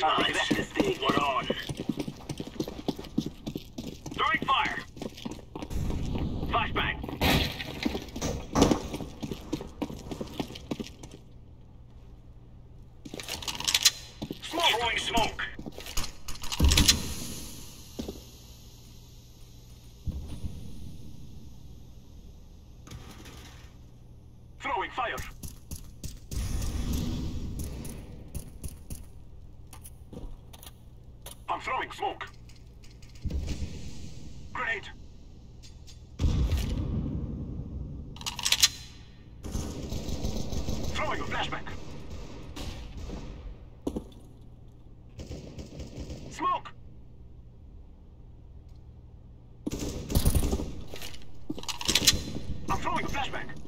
Thing. We're on. Throwing fire. Flashbang. Smoke. Throwing smoke. Throwing fire. Throwing smoke. Grenade. Throwing a flashbang. Smoke. I'm throwing a flashbang.